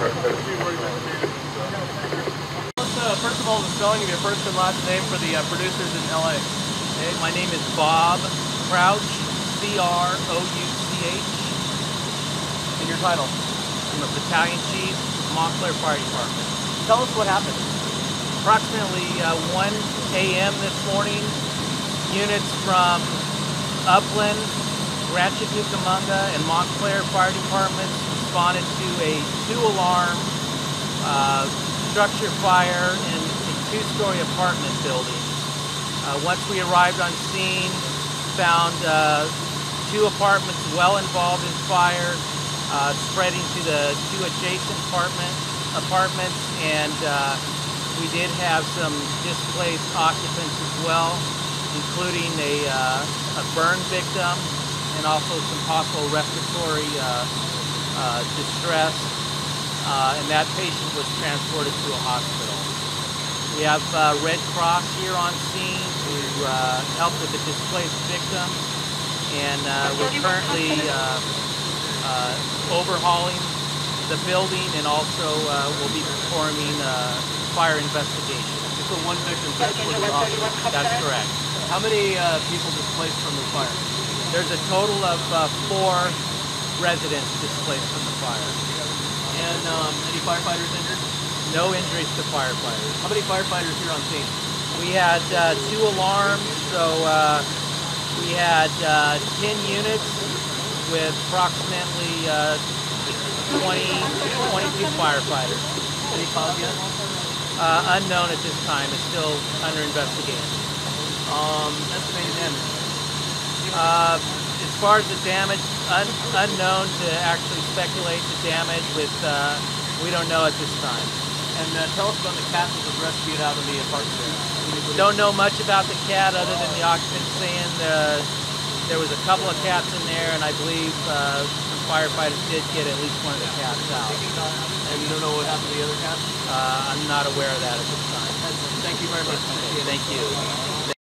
Uh, first of all, the spelling of your first and last name for the uh, producers in LA? Okay, my name is Bob Crouch, C-R-O-U-C-H. And your title? I'm a battalion chief, Montclair Fire Department. Tell us what happened. Approximately uh, 1 a.m. this morning, units from Upland, Rancho, Cucamonga, and Montclair Fire Departments responded to a two-alarm uh, structure fire in a two-story apartment building. Uh, once we arrived on scene, found uh, two apartments well involved in fire, uh, spreading to the two adjacent apartment, apartments, and uh, we did have some displaced occupants as well, including a, uh, a burn victim and also some possible respiratory uh, uh, distress. Uh, and that patient was transported to a hospital. We have uh, Red Cross here on scene to uh, help with the displaced victims, and uh, we're currently uh, uh, overhauling the building and also uh, we'll be performing uh, fire investigation. So one victim transported to the hospital. That's correct. How many uh, people displaced from the fire? There's a total of uh, four residents displaced from the fire. And um, any firefighters injured? No injuries to firefighters. How many firefighters here on scene? We had uh, two alarms, so uh, we had uh, 10 units with approximately uh, 20, 22 firefighters. Any cause yet? Uh, unknown at this time. It's still under investigation. Um, estimated damage. Uh, as far as the damage, un unknown to actually speculate the damage with, uh, we don't know at this time. And uh, tell us about the cat that was rescued out of the apartment there. Don't know much about the cat other than the occupants saying uh, there was a couple of cats in there, and I believe uh, some firefighters did get at least one of the cats out. And you don't know what happened to the other cats? Uh, I'm not aware of that at this time. Thank you very much. Thank you.